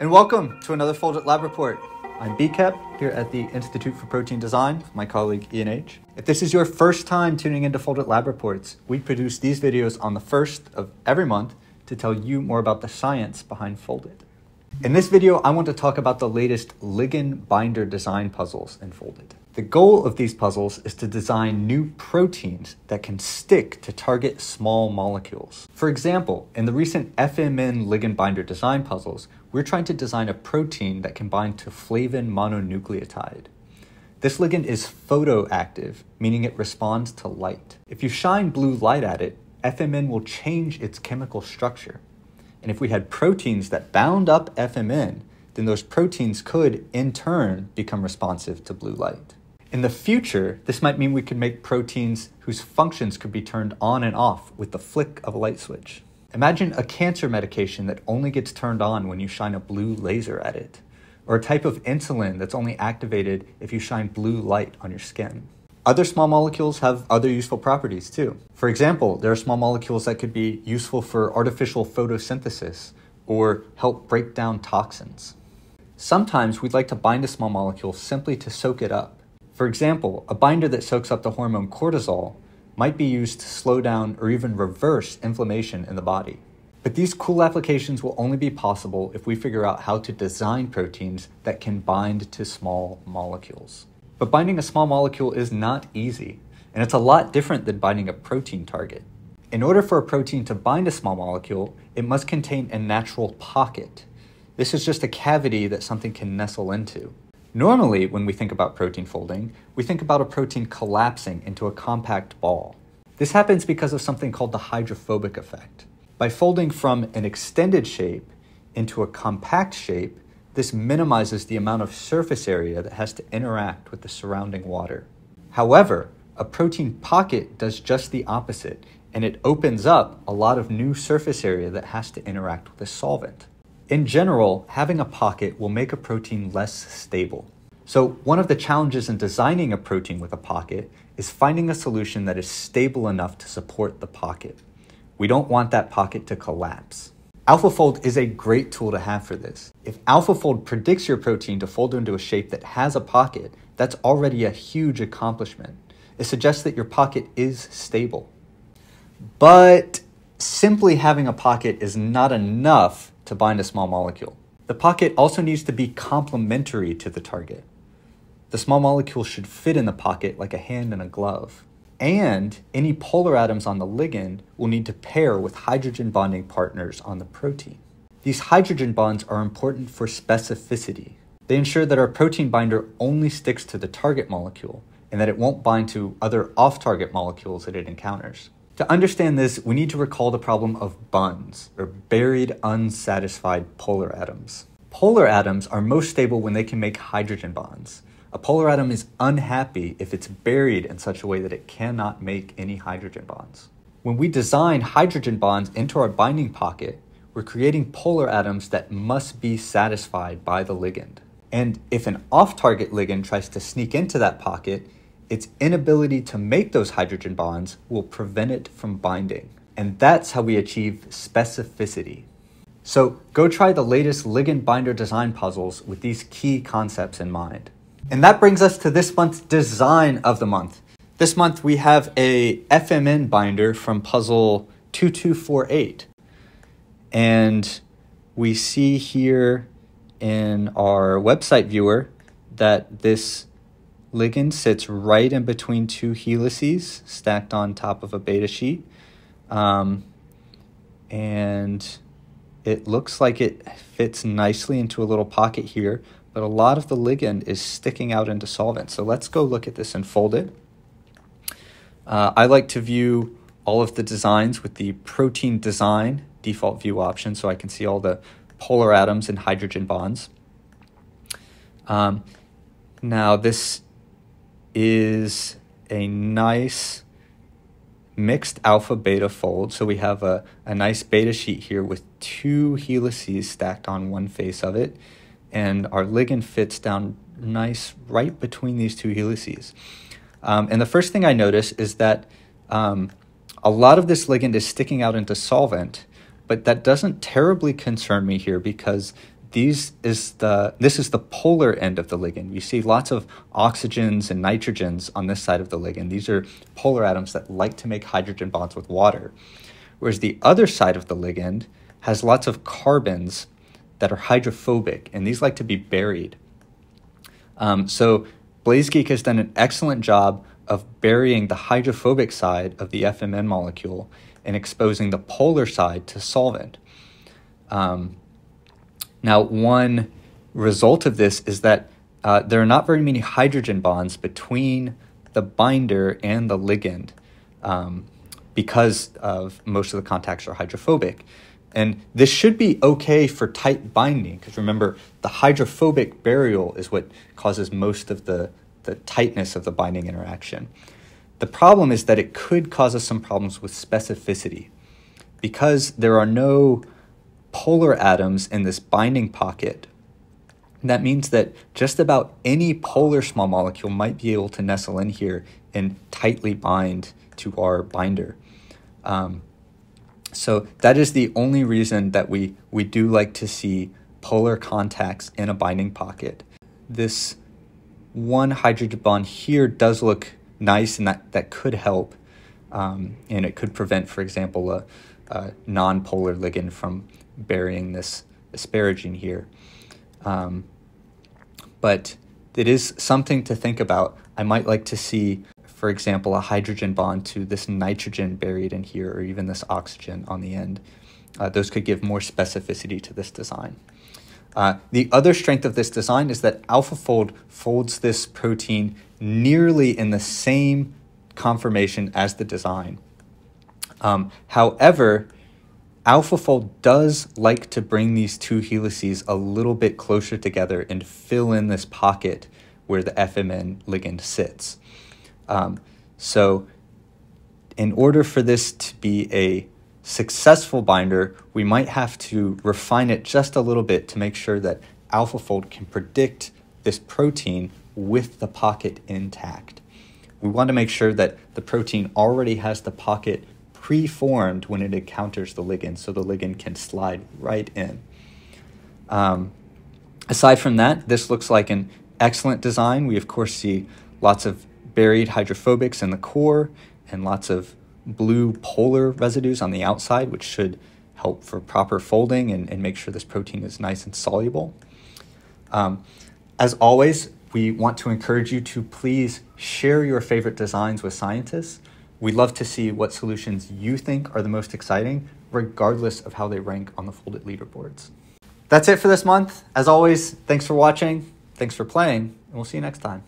and welcome to another Foldit Lab Report. I'm bkoep here at the Institute for Protein Design, with my colleague Ian H. If this is your first time tuning into Foldit Lab Reports, we produce these videos on the first of every month to tell you more about the science behind Foldit. In this video, I want to talk about the latest ligand binder design puzzles in Foldit. The goal of these puzzles is to design new proteins that can stick to target small molecules. For example, in the recent FMN ligand binder design puzzles, we're trying to design a protein that can bind to flavin mononucleotide. This ligand is photoactive, meaning it responds to light. If you shine blue light at it, FMN will change its chemical structure. And if we had proteins that bound up FMN, then those proteins could, in turn, become responsive to blue light. In the future, this might mean we could make proteins whose functions could be turned on and off with the flick of a light switch. Imagine a cancer medication that only gets turned on when you shine a blue laser at it, or a type of insulin that's only activated if you shine blue light on your skin. Other small molecules have other useful properties too. For example, there are small molecules that could be useful for artificial photosynthesis or help break down toxins. Sometimes we'd like to bind a small molecule simply to soak it up. For example, a binder that soaks up the hormone cortisol might be used to slow down or even reverse inflammation in the body. But these cool applications will only be possible if we figure out how to design proteins that can bind to small molecules. But binding a small molecule is not easy, and it's a lot different than binding a protein target. In order for a protein to bind a small molecule, it must contain a natural pocket. This is just a cavity that something can nestle into. Normally, when we think about protein folding, we think about a protein collapsing into a compact ball. This happens because of something called the hydrophobic effect. By folding from an extended shape into a compact shape, this minimizes the amount of surface area that has to interact with the surrounding water. However, a protein pocket does just the opposite, and it opens up a lot of new surface area that has to interact with a solvent. In general, having a pocket will make a protein less stable. So one of the challenges in designing a protein with a pocket is finding a solution that is stable enough to support the pocket. We don't want that pocket to collapse. AlphaFold is a great tool to have for this. If AlphaFold predicts your protein to fold into a shape that has a pocket, that's already a huge accomplishment. It suggests that your pocket is stable. But simply having a pocket is not enough to bind a small molecule. The pocket also needs to be complementary to the target. The small molecule should fit in the pocket like a hand in a glove. And any polar atoms on the ligand will need to pair with hydrogen bonding partners on the protein. These hydrogen bonds are important for specificity. They ensure that our protein binder only sticks to the target molecule and that it won't bind to other off target molecules that it encounters. To understand this, we need to recall the problem of buns, or buried unsatisfied polar atoms. Polar atoms are most stable when they can make hydrogen bonds. A polar atom is unhappy if it's buried in such a way that it cannot make any hydrogen bonds. When we design hydrogen bonds into our binding pocket, we're creating polar atoms that must be satisfied by the ligand. And if an off target ligand tries to sneak into that pocket, its inability to make those hydrogen bonds will prevent it from binding. And that's how we achieve specificity. So go try the latest ligand binder design puzzles with these key concepts in mind. And that brings us to this month's design of the month. This month we have a FMN binder from puzzle 2248. And we see here in our website viewer that this ligand sits right in between two helices stacked on top of a beta sheet. Um, and it looks like it fits nicely into a little pocket here, but a lot of the ligand is sticking out into solvent. So let's go look at this and Foldit. Uh, I like to view all of the designs with the protein design default view option so I can see all the polar atoms and hydrogen bonds. Um, now this is a nice mixed alpha beta fold. So we have a, a nice beta sheet here with two helices stacked on one face of it. And our ligand fits down nice right between these two helices. Um, and the first thing I notice is that um, a lot of this ligand is sticking out into solvent, but that doesn't terribly concern me here because these is the this is the polar end of the ligand. You see lots of oxygens and nitrogens on this side of the ligand. These are polar atoms that like to make hydrogen bonds with water. Whereas the other side of the ligand has lots of carbons that are hydrophobic, and these like to be buried. Um, so BlazeGeek has done an excellent job of burying the hydrophobic side of the FMN molecule and exposing the polar side to solvent. Um, now, one result of this is that uh, there are not very many hydrogen bonds between the binder and the ligand um, because of most of the contacts are hydrophobic. And this should be okay for tight binding, because remember, the hydrophobic burial is what causes most of the, the tightness of the binding interaction. The problem is that it could cause us some problems with specificity. Because there are no polar atoms in this binding pocket, that means that just about any polar small molecule might be able to nestle in here and tightly bind to our binder. Um, so that is the only reason that we, we do like to see polar contacts in a binding pocket. This one hydrogen bond here does look nice and that, that could help. Um, and it could prevent, for example, a, a non-polar ligand from burying this asparagine here. Um, but it is something to think about. I might like to see for example, a hydrogen bond to this nitrogen buried in here, or even this oxygen on the end. Uh, those could give more specificity to this design. Uh, the other strength of this design is that AlphaFold folds this protein nearly in the same conformation as the design. Um, however, AlphaFold does like to bring these two helices a little bit closer together and fill in this pocket where the FMN ligand sits. Um, so, in order for this to be a successful binder, we might have to refine it just a little bit to make sure that AlphaFold can predict this protein with the pocket intact. We want to make sure that the protein already has the pocket preformed when it encounters the ligand, so the ligand can slide right in. Um, aside from that, this looks like an excellent design. We, of course, see lots of buried hydrophobics in the core and lots of blue polar residues on the outside, which should help for proper folding and, and make sure this protein is nice and soluble. Um, as always, we want to encourage you to please share your favorite designs with scientists. We'd love to see what solutions you think are the most exciting, regardless of how they rank on the Foldit leaderboards. That's it for this month. As always, thanks for watching, thanks for playing, and we'll see you next time.